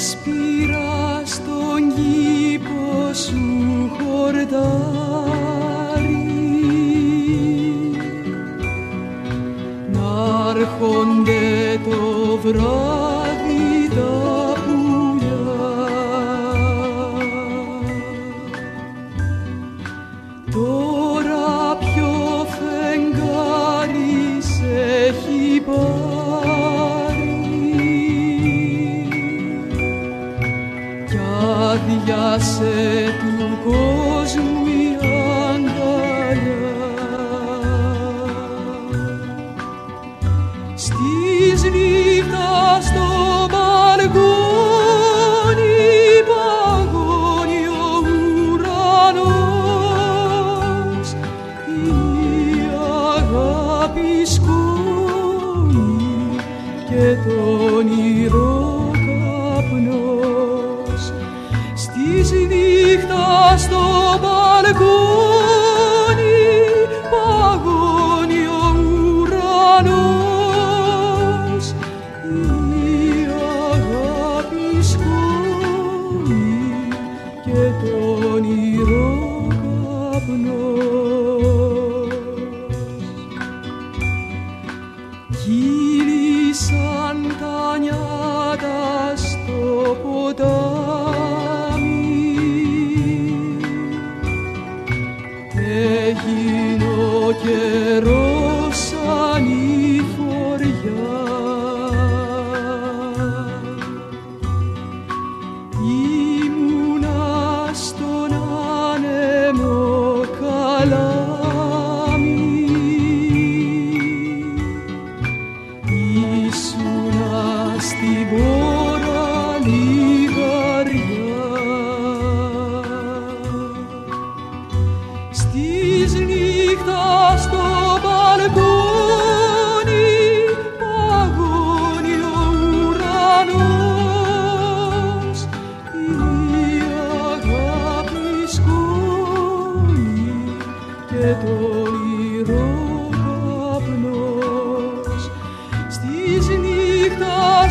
σπήρα στον κήπο σου χορτάρι. Να έρχονται το βράδυ άδειασε του κόσμου η αγκαλιά. Στις νύχτας στο μπαλκόνι παγώνει ο ουρανός. Η αγάπη σκόνη και το όνειρο καπνός Στις Έγινε ο καιρός καπνός. Στις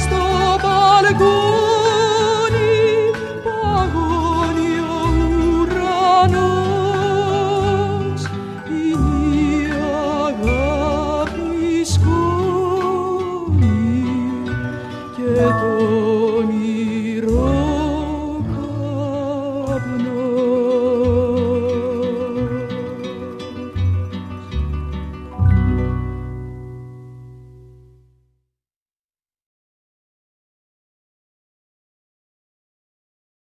στο μπαλκόνι παγώνει ο ουρανός. Η αγάπη σκόνη και το